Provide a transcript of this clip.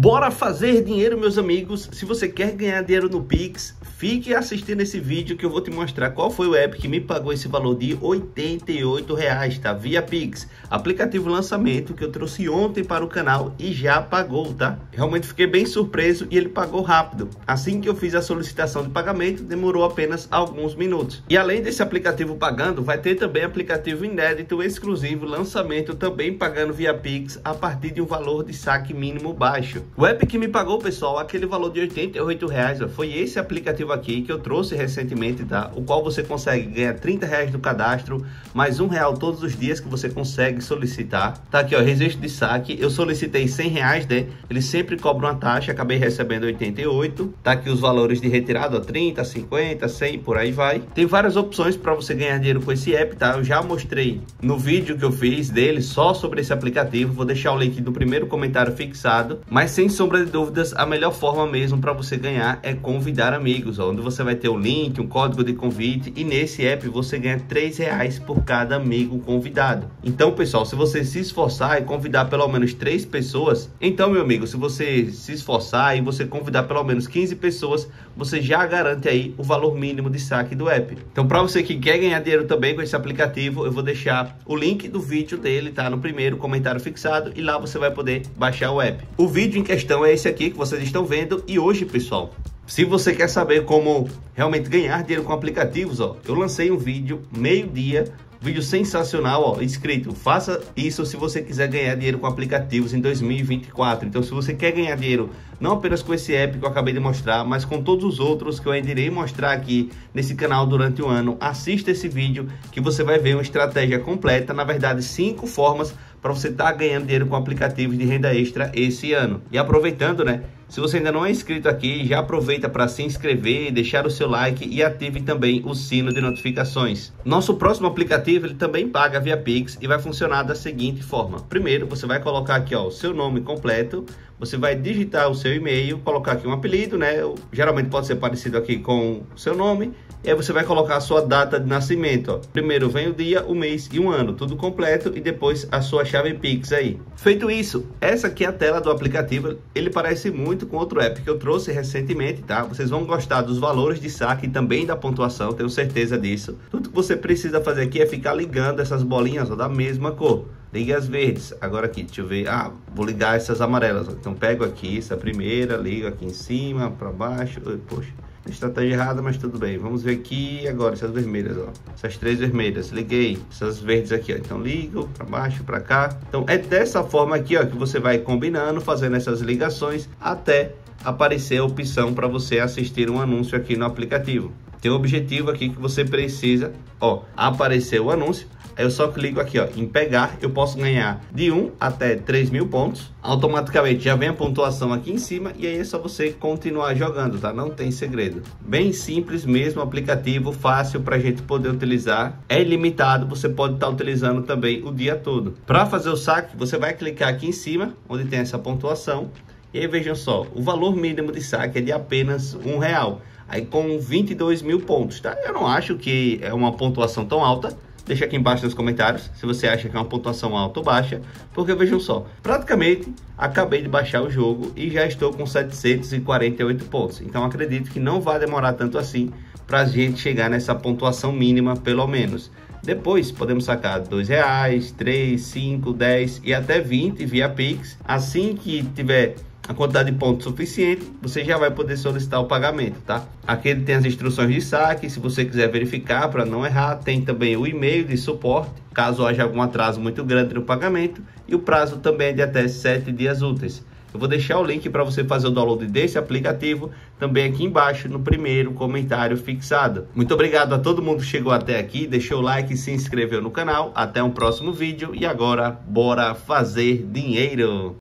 Bora fazer dinheiro, meus amigos. Se você quer ganhar dinheiro no Pix, fique assistindo esse vídeo que eu vou te mostrar qual foi o app que me pagou esse valor de 88 reais, tá? Via Pix. Aplicativo lançamento que eu trouxe ontem para o canal e já pagou, tá? Realmente fiquei bem surpreso e ele pagou rápido. Assim que eu fiz a solicitação de pagamento, demorou apenas alguns minutos. E além desse aplicativo pagando, vai ter também aplicativo inédito exclusivo lançamento também pagando via Pix a partir de um valor de saque mínimo baixo. O app que me pagou, pessoal, aquele valor de 88 reais, ó, foi esse aplicativo aqui que eu trouxe recentemente, tá? O qual você consegue ganhar 30 reais do cadastro, mais um real todos os dias que você consegue solicitar. Tá aqui, ó, registro de saque. Eu solicitei 100 reais, né? Eles sempre cobram uma taxa, acabei recebendo 88. Tá aqui os valores de retirada, ó, 30, 50, 100, por aí vai. Tem várias opções para você ganhar dinheiro com esse app, tá? Eu já mostrei no vídeo que eu fiz dele só sobre esse aplicativo. Vou deixar o link no primeiro comentário fixado, mas sem sombra de dúvidas, a melhor forma mesmo para você ganhar é convidar amigos, onde você vai ter o link, um código de convite e nesse app você ganha 3 reais por cada amigo convidado. Então, pessoal, se você se esforçar e convidar pelo menos 3 pessoas, então, meu amigo, se você se esforçar e você convidar pelo menos 15 pessoas, você já garante aí o valor mínimo de saque do app. Então, para você que quer ganhar dinheiro também com esse aplicativo, eu vou deixar o link do vídeo dele, tá? No primeiro comentário fixado e lá você vai poder baixar o app. O vídeo questão é esse aqui que vocês estão vendo. E hoje, pessoal, se você quer saber como realmente ganhar dinheiro com aplicativos, ó, eu lancei um vídeo meio-dia Vídeo sensacional, ó, escrito, faça isso se você quiser ganhar dinheiro com aplicativos em 2024. Então, se você quer ganhar dinheiro não apenas com esse app que eu acabei de mostrar, mas com todos os outros que eu ainda irei mostrar aqui nesse canal durante o ano, assista esse vídeo que você vai ver uma estratégia completa, na verdade, cinco formas para você estar tá ganhando dinheiro com aplicativos de renda extra esse ano. E aproveitando, né? Se você ainda não é inscrito aqui, já aproveita para se inscrever, deixar o seu like e ative também o sino de notificações. Nosso próximo aplicativo ele também paga via Pix e vai funcionar da seguinte forma. Primeiro, você vai colocar aqui ó, o seu nome completo, você vai digitar o seu e-mail, colocar aqui um apelido, né? Geralmente pode ser parecido aqui com o seu nome. E aí você vai colocar a sua data de nascimento. Ó. Primeiro vem o dia, o mês e um ano, tudo completo e depois a sua chave Pix aí. Feito isso, essa aqui é a tela do aplicativo. Ele parece muito com outro app que eu trouxe recentemente, tá? Vocês vão gostar dos valores de saque e também da pontuação, tenho certeza disso. Tudo que você precisa fazer aqui é ficar ligando essas bolinhas ó, da mesma cor. Ligue as verdes. Agora aqui, deixa eu ver. Ah, vou ligar essas amarelas. Então pego aqui essa primeira, ligo aqui em cima, para baixo. Poxa, estratégia errada, mas tudo bem. Vamos ver aqui agora essas vermelhas, ó. Essas três vermelhas. Liguei essas verdes aqui, ó. Então ligo para baixo, para cá. Então é dessa forma aqui, ó, que você vai combinando, fazendo essas ligações até aparecer a opção para você assistir um anúncio aqui no aplicativo. Tem um objetivo aqui que você precisa, ó, aparecer o anúncio Aí eu só clico aqui ó, em pegar, eu posso ganhar de 1 até 3 mil pontos. Automaticamente já vem a pontuação aqui em cima e aí é só você continuar jogando, tá? Não tem segredo. Bem simples mesmo, aplicativo fácil para a gente poder utilizar. É ilimitado, você pode estar tá utilizando também o dia todo. Para fazer o saque, você vai clicar aqui em cima, onde tem essa pontuação. E aí vejam só, o valor mínimo de saque é de apenas um real. Aí com 22 mil pontos, tá? Eu não acho que é uma pontuação tão alta, Deixa aqui embaixo nos comentários se você acha que é uma pontuação alta ou baixa, porque vejam só, praticamente acabei de baixar o jogo e já estou com 748 pontos. Então acredito que não vai demorar tanto assim para a gente chegar nessa pontuação mínima, pelo menos. Depois podemos sacar R$ reais, 3, 5, 10 e até 20 via Pix. Assim que tiver a quantidade de pontos suficiente, você já vai poder solicitar o pagamento, tá? Aqui ele tem as instruções de saque, se você quiser verificar para não errar, tem também o e-mail de suporte, caso haja algum atraso muito grande no pagamento, e o prazo também é de até 7 dias úteis. Eu vou deixar o link para você fazer o download desse aplicativo também aqui embaixo no primeiro comentário fixado. Muito obrigado a todo mundo que chegou até aqui, deixou o like se inscreveu no canal. Até um próximo vídeo e agora bora fazer dinheiro!